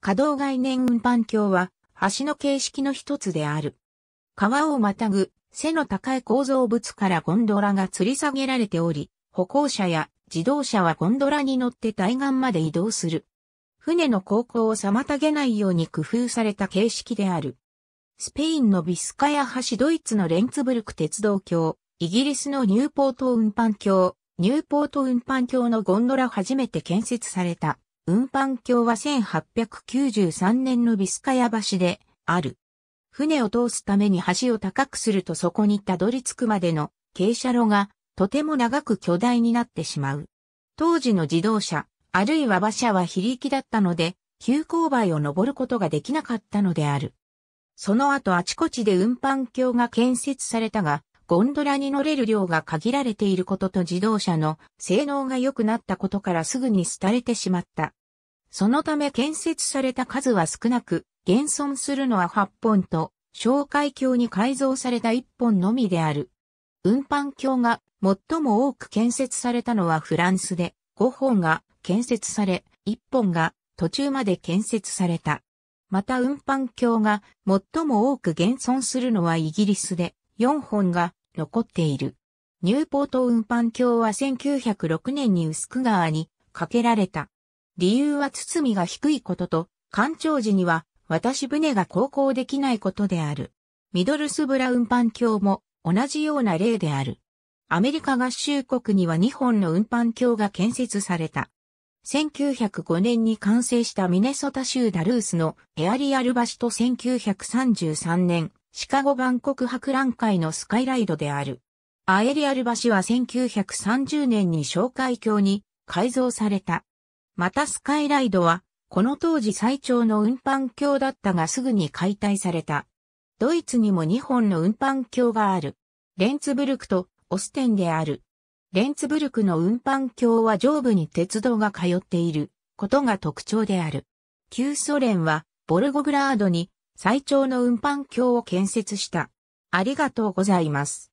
可動概念運搬橋は橋の形式の一つである。川をまたぐ背の高い構造物からゴンドラが吊り下げられており、歩行者や自動車はゴンドラに乗って対岸まで移動する。船の航行を妨げないように工夫された形式である。スペインのビスカヤ橋ドイツのレンツブルク鉄道橋、イギリスのニューポート運搬橋、ニューポート運搬橋のゴンドラ初めて建設された運搬橋は1893年のビスカヤ橋である。船を通すために橋を高くするとそこにたどり着くまでの傾斜路がとても長く巨大になってしまう。当時の自動車、あるいは馬車は非力だったので、急勾配を登ることができなかったのである。その後あちこちで運搬橋が建設されたが、ゴンドラに乗れる量が限られていることと自動車の性能が良くなったことからすぐに廃れてしまった。そのため建設された数は少なく、現存するのは8本と、小海橋に改造された1本のみである。運搬橋が最も多く建設されたのはフランスで、5本が建設され、1本が途中まで建設された。また運搬橋が最も多く現存するのはイギリスで4本が残っている。ニューポート運搬橋は1906年に薄ク川に架けられた。理由は包みが低いことと、干潮時には渡し船が航行できないことである。ミドルスブラ運搬橋も同じような例である。アメリカ合衆国には2本の運搬橋が建設された。1905年に完成したミネソタ州ダルースのエアリアル橋と1933年、シカゴ万国博覧会のスカイライドである。アエリアル橋は1930年に紹介橋に改造された。またスカイライドは、この当時最長の運搬橋だったがすぐに解体された。ドイツにも2本の運搬橋がある。レンツブルクとオステンである。レンツブルクの運搬橋は上部に鉄道が通っていることが特徴である。旧ソ連はボルゴグラードに最長の運搬橋を建設した。ありがとうございます。